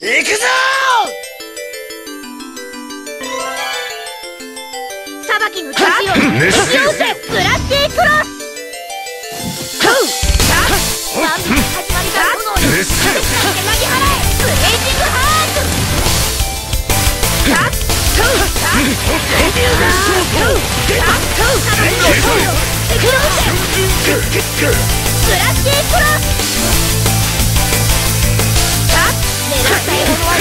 行くぞ裁きの調子を熱引き寄せブラッディクロスワンピース始まりから炎に熱せよ投げ払えブレイジングハートレビューガーカット裁きの調子を引き寄せブラッディクロス狙った獲物は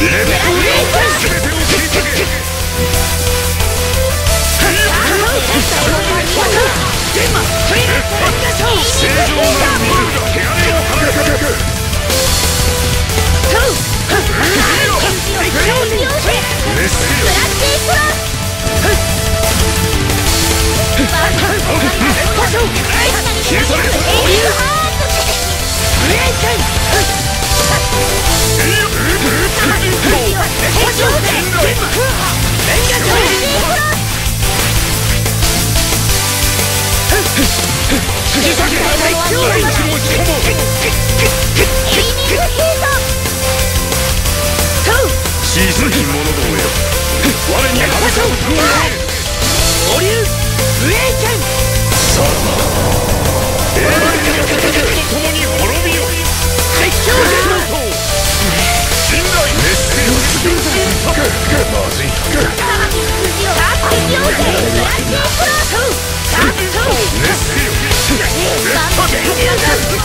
レ行くぞ!世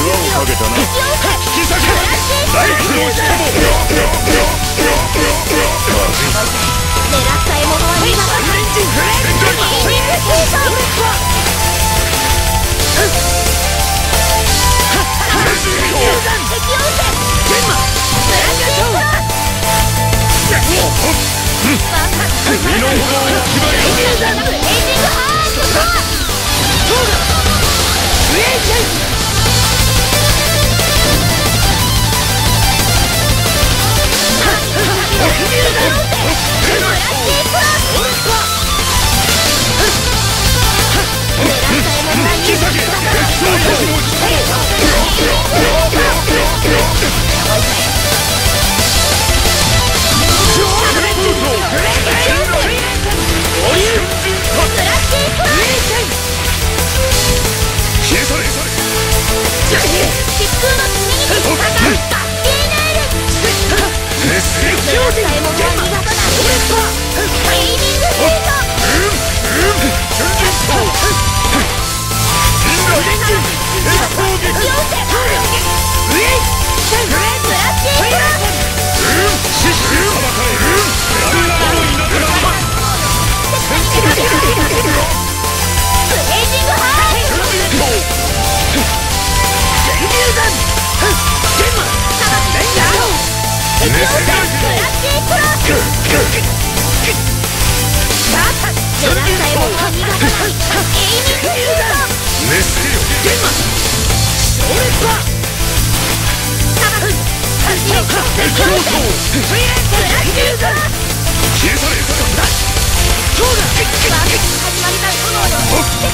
話をかけたな引き裂けライフの。人もまずい始まりだ炎よ